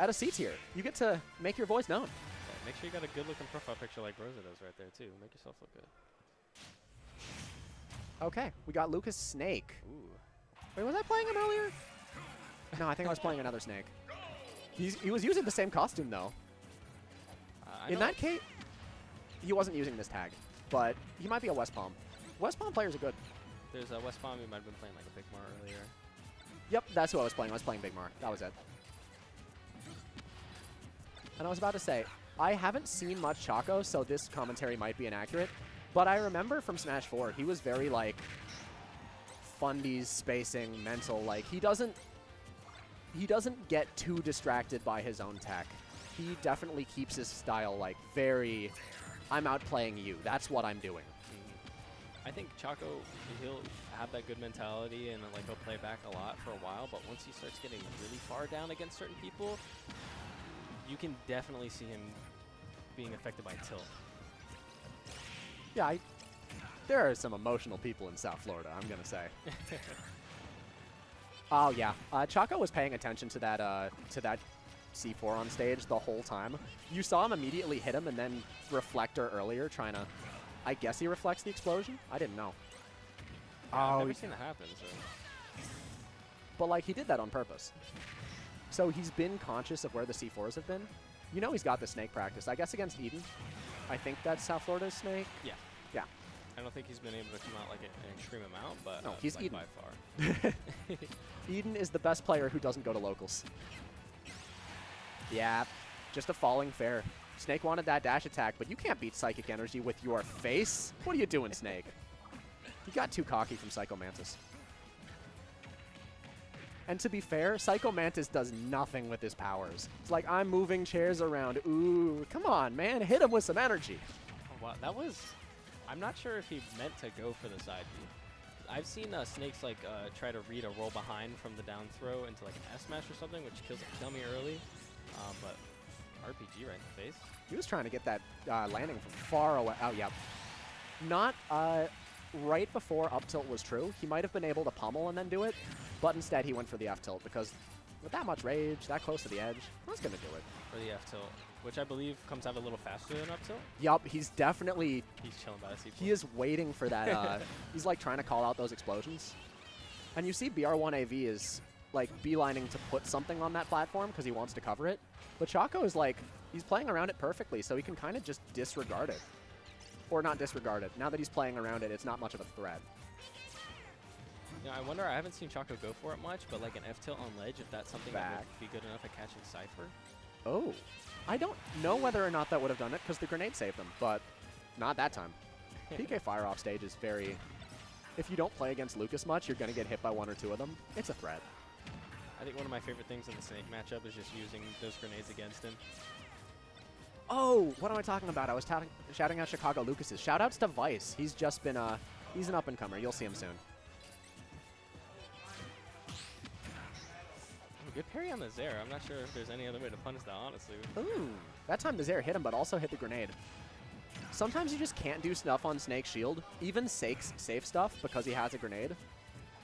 at a C tier. You get to make your voice known. Yeah, make sure you got a good looking profile picture like Rosa does right there too. Make yourself look good. Okay, we got Lucas Snake. Ooh. Wait, was I playing him earlier? No, I think I was playing another Snake. He's, he was using the same costume, though. Uh, In that case, he wasn't using this tag, but he might be a West Palm. West Palm players are good. there's a West Palm. who might have been playing like a Big Mar earlier. Yep, that's who I was playing. I was playing Big Mar. That was it. And I was about to say, I haven't seen much Choco, so this commentary might be inaccurate. But I remember from Smash 4, he was very, like, fundies, spacing, mental. Like, he doesn't... He doesn't get too distracted by his own tech. He definitely keeps his style, like, very... I'm outplaying you. That's what I'm doing. Mhm. I think Choco, he'll have that good mentality and like he'll play back a lot for a while, but once he starts getting really far down against certain people, you can definitely see him being affected by tilt. Yeah, I, there are some emotional people in South Florida, I'm going to say. Oh yeah, uh, Choco was paying attention to that uh, to that C4 on stage the whole time. You saw him immediately hit him and then reflector earlier, trying to. I guess he reflects the explosion. I didn't know. I've Oh, never he- seen that happen. So but like he did that on purpose. So he's been conscious of where the C4s have been. You know he's got the snake practice. I guess against Eden. I think that's South Florida's snake. yeah, Yeah. I don't think he's been able to come out like an extreme amount, but No, uh, he's like Eden. by far. Eden is the best player who doesn't go to locals. Yeah, just a falling fair. Snake wanted that dash attack, but you can't beat Psychic Energy with your face. What are you doing, Snake? You got too cocky from Psycho Mantis. And to be fair, Psycho Mantis does nothing with his powers. It's like, I'm moving chairs around. Ooh, come on, man. Hit him with some energy. Oh, wow, that was. I'm not sure if he meant to go for the side B. I've seen uh, snakes like uh, try to read a roll behind from the down throw into like an S smash or something, which kills a dummy early. Um, but RPG right in the face. He was trying to get that uh, landing from far away. Oh, yep. Not uh, right before up tilt was true. He might have been able to pummel and then do it, but instead he went for the F tilt because with that much rage, that close to the edge, that's going to do it. For the F tilt, which I believe comes out a little faster than up tilt. Yup, he's definitely, He's chilling by the C4. he is waiting for that. Uh, he's like trying to call out those explosions. And you see BR1AV is like beelining to put something on that platform because he wants to cover it. But Choco is like, he's playing around it perfectly, so he can kind of just disregard it. Or not disregard it. Now that he's playing around it, it's not much of a threat. Yeah, I wonder. I haven't seen Choco go for it much, but like an F tilt on ledge, if that's something that Back. would be good enough at catching Cypher. Oh. I don't know whether or not that would have done it because the grenade saved them, but not that time. PK Fire off stage is very... If you don't play against Lucas much, you're going to get hit by one or two of them. It's a threat. I think one of my favorite things in the Snake matchup is just using those grenades against him. Oh, what am I talking about? I was shouting out Chicago Lucas's. Shoutouts to Vice. He's just been, uh, he's an up-and-comer. You'll see him soon. Good parry on the Zair. I'm not sure if there's any other way to punish that, honestly. Ooh. That time the Zair hit him, but also hit the grenade. Sometimes you just can't do stuff on Snake's shield, even Sake's safe stuff, because he has a grenade.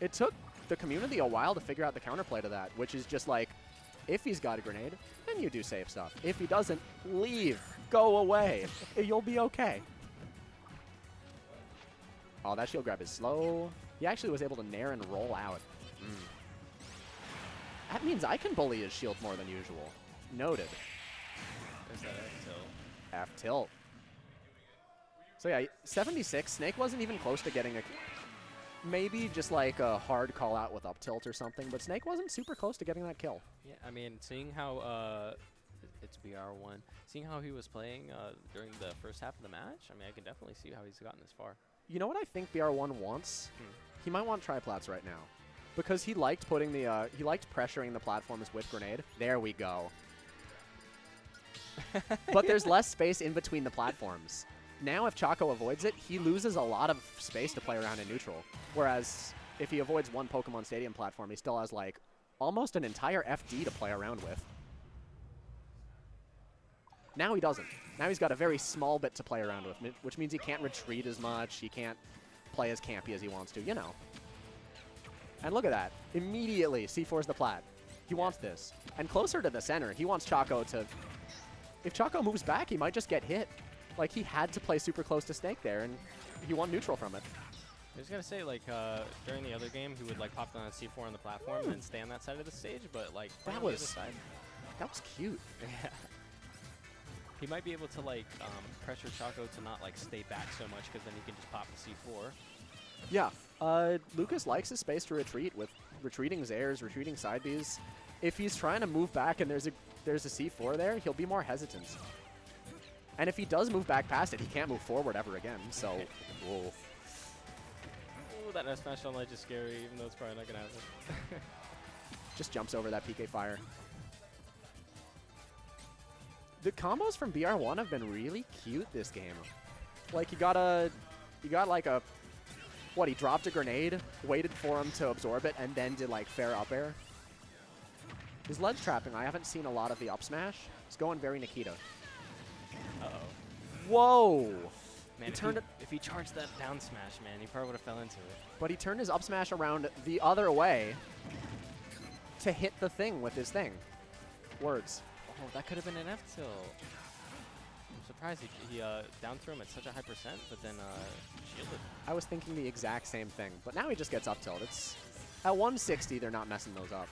It took the community a while to figure out the counterplay to that, which is just like, if he's got a grenade, then you do safe stuff. If he doesn't, leave. Go away. You'll be okay. Oh, that shield grab is slow. He actually was able to nair and roll out. Mm. That means I can bully his shield more than usual. Noted. There's that F tilt. F tilt. So yeah, 76. Snake wasn't even close to getting a. Maybe just like a hard call out with up tilt or something, but Snake wasn't super close to getting that kill. Yeah, I mean, seeing how uh, it's BR1, seeing how he was playing uh, during the first half of the match, I mean, I can definitely see how he's gotten this far. You know what I think BR1 wants? Hmm. He might want triplats right now. Because he liked putting the, uh, he liked pressuring the platforms with grenade. There we go. but there's less space in between the platforms. Now, if Chaco avoids it, he loses a lot of space to play around in neutral. Whereas, if he avoids one Pokemon Stadium platform, he still has, like, almost an entire FD to play around with. Now he doesn't. Now he's got a very small bit to play around with, which means he can't retreat as much. He can't play as campy as he wants to, you know. And look at that. Immediately, C4's the plat. He wants this. And closer to the center, he wants Choco to... If Choco moves back, he might just get hit. Like, he had to play super close to Snake there, and he won neutral from it. I was gonna say like uh, during the other game, he would like pop down on C4 on the platform and stay on that side of the stage, but like That on the other was-. That was cute. Yeah. He might be able to like um, pressure Choco to not like stay back so much because then he can just pop the C4. Yeah. Uh, Lucas likes his space to retreat with retreating Zairs, retreating side Bs. If he's trying to move back and there's a there's a C4 there, he'll be more hesitant. And if he does move back past it, he can't move forward ever again. So, whoa. Ooh, that S smash on ledge is scary, even though it's probably not gonna happen. just jumps over that PK fire. The combos from BR1 have been really cute this game. Like you got a, you got like a, what? He dropped a grenade, waited for him to absorb it, and then did like fair up air. His ledge trapping, I haven't seen a lot of the up smash. It's going very Nikita. Uh oh. Whoa! Man, He if, turned he, it- if he charged that down smash, man, he probably would have fell into it. But he turned his up smash around the other way to hit the thing with his thing. Words. Oh, that could have been an F tilt. Surprised he, he uh, down threw him at such a high percent, but then uh, shielded. I was thinking the exact same thing, but now he just gets up tilt. It's at 160, they're not messing those up.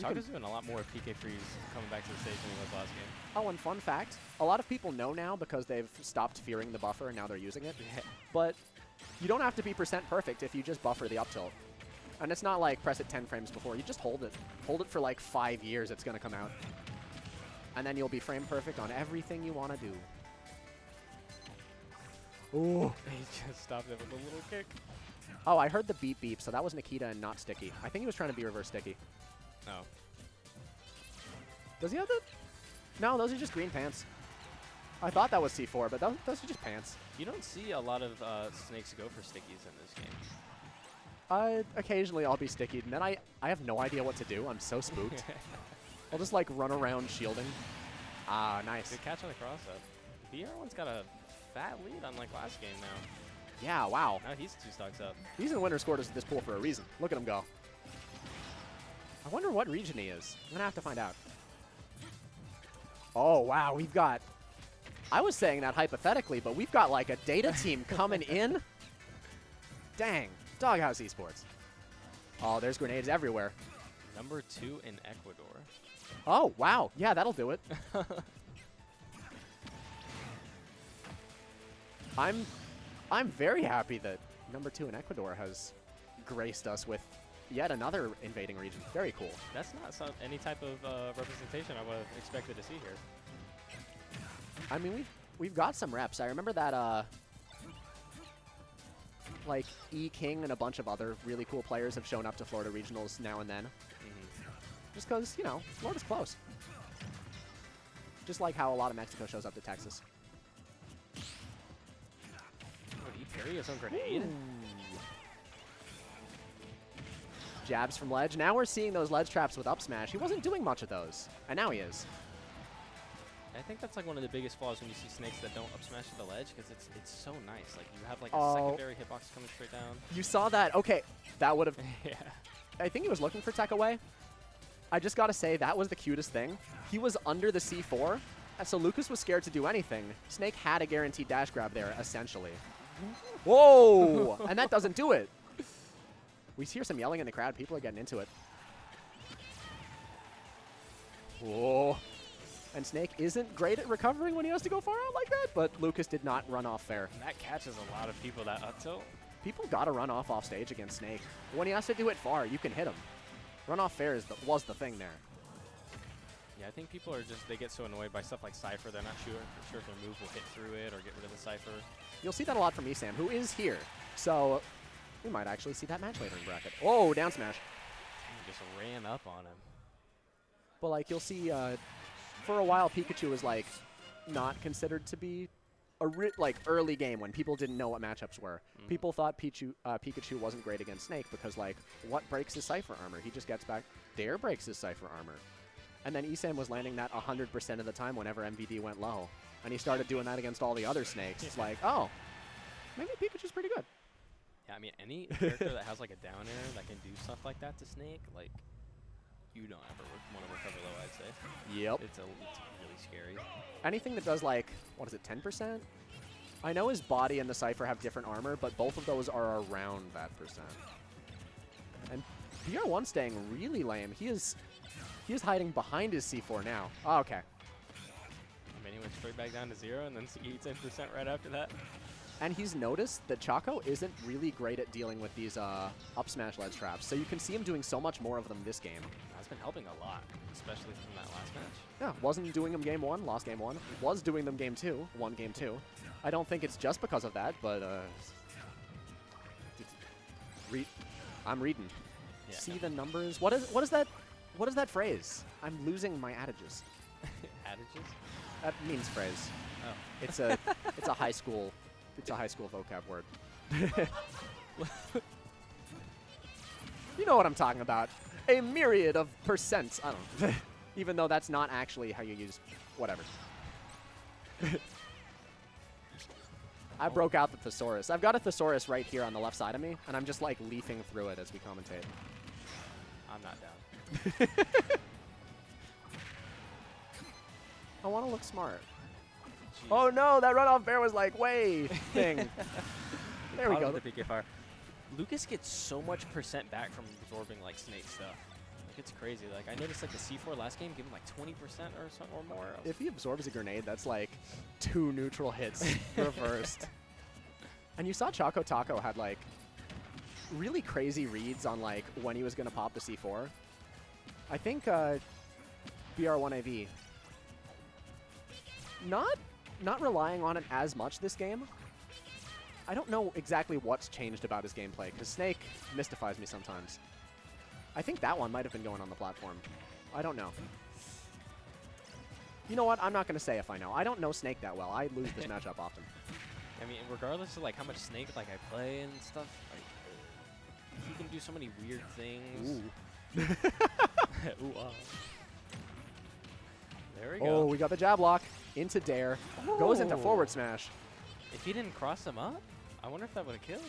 Can- doing a lot more PK freeze coming back to the stage than he was last game. oh, and fun fact: a lot of people know now because they've stopped fearing the buffer and now they're using it. But you don't have to be percent perfect if you just buffer the up tilt. And it's not like press it 10 frames before. You just hold it. Hold it for like five years. It's gonna come out, and then you'll be frame perfect on everything you want to do. Ooh. he just stopped it with a little kick. Oh, I heard the beep beep, so that was Nikita and not Sticky. I think he was trying to be reverse Sticky. Oh. Does he have the? No, those are just green pants. I thought that was C4, but those, those are just pants. You don't see a lot of uh, snakes go for stickies in this game. Uh, occasionally I'll be sticky, and then I, I have no idea what to do. I'm so spooked. I'll just like run around shielding. Ah, nice. Good catch on the cross up. BR1's got a fat lead on like last game now. Yeah, wow. Now he's two stocks up. He's in the winner's quarters of this pool for a reason. Look at him go. I wonder what region he is. I'm gonna have to find out. Oh, wow, we've got... I was saying that hypothetically, but we've got like a data team coming in. Dang. Doghouse Esports. Oh, there's grenades everywhere. Number two in Ecuador. Oh, wow. Yeah, that'll do it. I'm I'm very happy that number two in Ecuador has graced us with yet another invading region. Very cool. That's not some, any type of uh, representation I would have expected to see here. I mean, we've we've got some reps. I remember that uh, like E King and a bunch of other really cool players have shown up to Florida regionals now and then, Mhm. just because you know Florida's close. Just like how a lot of Mexico shows up to Texas. Parry his own grenade? Jabs from ledge. Now we're seeing those ledge traps with up smash. He wasn't doing much of those, and now he is. I think that's like one of the biggest flaws when you see snakes that don't up smash to the ledge because it's it's so nice. Like you have like a Oh. secondary hitbox coming straight down. You saw that? Okay, that would have. yeah. I think he was looking for tech away. I just gotta say that was the cutest thing. He was under the C4, and so Lucas was scared to do anything. Snake had a guaranteed dash grab there, essentially. Whoa! and that doesn't do it. We hear some yelling in the crowd. People are getting into it. Whoa. And Snake isn't great at recovering when he has to go far out like that, but Lucas did not run off fair. That catches a lot of people that up tilt. People gotta run off off stage against Snake. When he has to do it far, you can hit him. Run off fair is the, was the thing there. Yeah, I think people are just they get so annoyed by stuff like Cypher, they're not sure sure if their move will hit through it or get rid of the Cypher. You'll see that a lot from Esam, who is here. So we might actually see that match later in bracket. Oh, down smash. Dang, just ran up on him. But like you'll see, uh, for a while Pikachu was like not considered to be a ri- like early game when people didn't know what matchups were. Mhm. People thought Pichu, uh, Pikachu wasn't great against Snake because like what breaks his Cypher armor? He just gets back. Dair breaks his Cypher armor. And then Esam was landing that 100% of the time whenever MVD went low. And he started doing that against all the other snakes. It's like, oh, maybe Pikachu's pretty good. Yeah, I mean any character that has like a down air that can do stuff like that to Snake, like you don't ever want to recover low. I'd say Yep. it's a it's really scary. Anything that does like, what is it, 10%? I know his body and the Cypher have different armor, but both of those are around that percent. And BR1 staying really lame. He is he is hiding behind his C4 now. Oh, okay. I mean, he went straight back down to zero, and then he 10% right after that. And he's noticed that Choco isn't really great at dealing with these uh, up smash ledge traps, so you can see him doing so much more of them this game. That's been helping a lot, especially from that last match. Yeah, wasn't doing them game one, lost game one. Was doing them game two, won game two. I don't think it's just because of that, but uh, re I'm reading. Yeah. See the numbers. What is what is that? What is that phrase? I'm losing my adages. Adages? That means phrase. Oh. It's a it's a high school it's a high school vocab word. you know what I'm talking about. A myriad of percents. I don't know. Even though that's not actually how you use whatever. I broke out the thesaurus. I've got a thesaurus right here on the left side of me, and I'm just like leafing through it as we commentate. I'm not down. I want to look smart. Jeez. Oh no, that runoff bear was like way thing. there we go. the PK fire. Lucas gets so much percent back from absorbing like snake stuff. Like it's crazy. Like I noticed like the C4 last game gave him like 20% or so or more. If he absorbs a grenade, that's like two neutral hits reversed. And you saw Choco Taco had like really crazy reads on like when he was gonna pop the C4. I think uh, BR1AV not not relying on it as much this game. I don't know exactly what's changed about his gameplay because Snake mystifies me sometimes. I think that one might have been going on the platform. I don't know. You know what? I'm not going to say if I know. I don't know Snake that well. I lose this matchup often. I mean, regardless of like how much snake like I play and stuff, like he can do so many weird things. Ooh, ah. There we go. Oh, we got the jab lock into dair. Goes into Oh. forward smash. If he didn't cross him up, I wonder if that would have killed.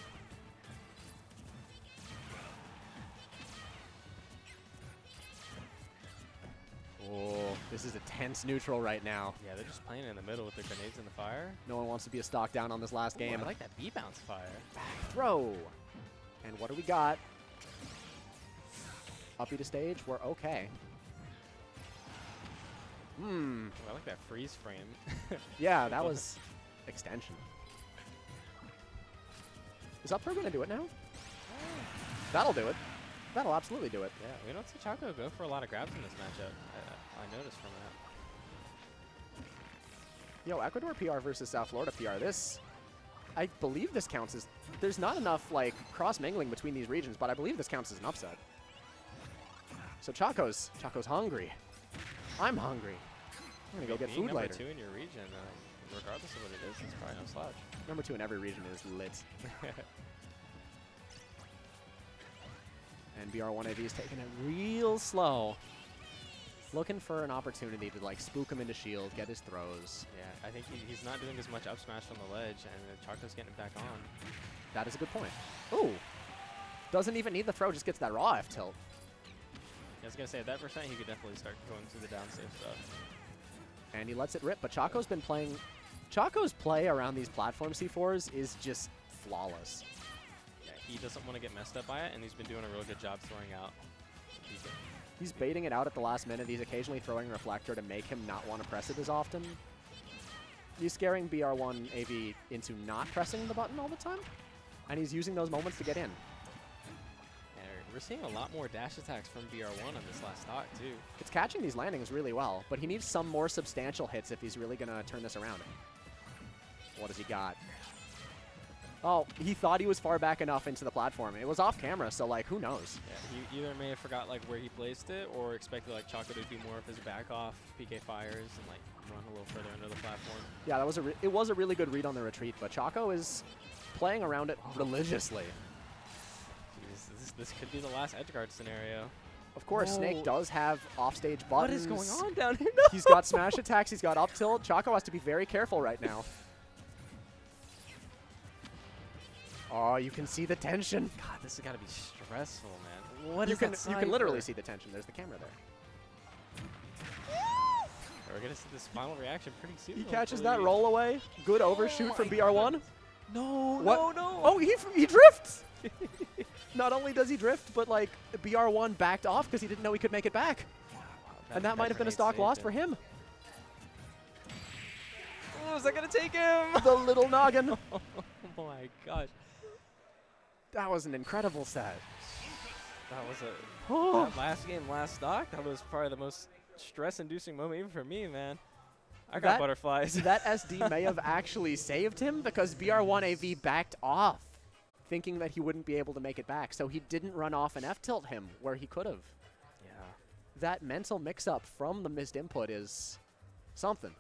Oh, this is a tense neutral right now. Yeah, they're just playing in the middle with their grenades in the fire. No one wants to be a stock down on this last Ooh, game. I like that B bounce fire. Back Throw. And what do we got? Uppy to stage. We're okay. Hmm. Ooh, I like that freeze frame. Yeah, that was extension. Is up throw going to do it now? That'll do it. That'll absolutely do it. yeah, we don't see Choco go for a lot of grabs in this matchup. I, I noticed from that. Yo, Ecuador PR versus South Florida PR. This, I believe this counts as, there's not enough like cross mingling between these regions, but I believe this counts as an upset. So Choco's, Choco's hungry. I'm hungry. I'm gonna go get food number later. two in your region, uh, regardless of what it is, it's probably no slouch. Number two in every region is lit. And BR1AV is taking it real slow. Looking for an opportunity to like spook him into shield, get his throws. yeah, I think he, he's not doing as much up smash on the ledge, and uh, Choco's getting it back on. That is a good point. Ooh. Doesn't even need the throw, just gets that raw F tilt. I was gonna say at that percent, he could definitely start going through the down safe stuff. And he lets it rip, but Choco's been playing... Choco's play around these platform C4s is just flawless. Yeah, he doesn't want to get messed up by it, and he's been doing a real good job throwing out. He's baiting it out at the last minute. He's occasionally throwing Reflector to make him not want to press it as often. He's scaring BR1 AV into not pressing the button all the time. And he's using those moments to get in. We're seeing a lot more dash attacks from BR1 on this last stock, too. It's catching these landings really well, but he needs some more substantial hits if he's really going to turn this around. What has he got? Oh, he thought he was far back enough into the platform. It was off camera, so like, who knows? Yeah, he either may have forgot like where he placed it, or expected like Choco to do more of his back off PK fires and like run a little further under the platform. Yeah, that was a re- it was a really good read on the retreat, but Choco is playing around it religiously. Jeez, this, this could be the last edge guard scenario. Of course, Whoa. Snake does have offstage buttons. What is going on down here? No. He's got smash attacks. He's got up tilt. Choco has to be very careful right now. Oh, you can see the tension. God, this has got to be stressful, man. What you is can that you can literally Cypher? see the tension. There's the camera there. We're gonna see this final reaction pretty soon. He catches that roll away. Good overshoot Oh from BR1. No, What? no, no. Oh, he he drifts. Not only does he drift, but like BR1 backed off because he didn't know he could make it back, Wow, and that might have been a stock loss for him. Oh, is that gonna take him? The little noggin. oh my gosh, That was an incredible set. that was a Oh, that last game, last stock. That was probably the most stress-inducing moment even for me, man. I got That- butterflies. that SD may have actually saved him because BR1AV backed off, thinking that he wouldn't be able to make it back. So he didn't run off and F tilt him where he could have. yeah. That mental mix up from the missed input is something.